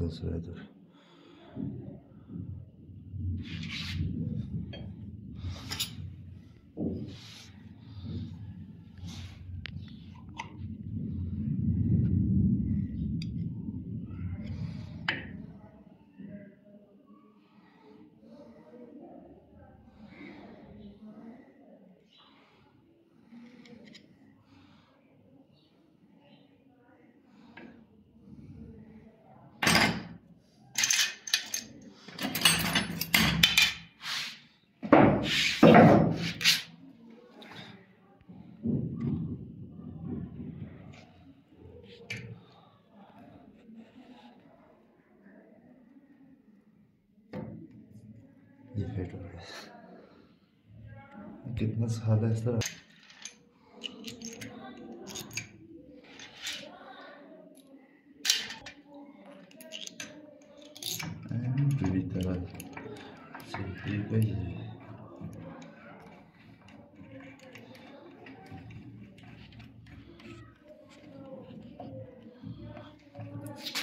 Bundan sonra. ये हो कितना साल है इस तरह?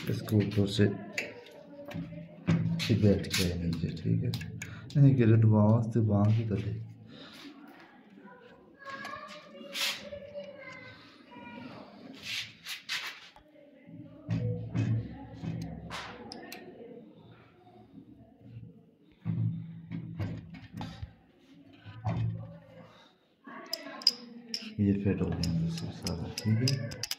इसको ऊपर से बैठ के नीचे ठीक है? नहीं गिरे तो बाँस तले ये फिट हो गया सारा ठीक है?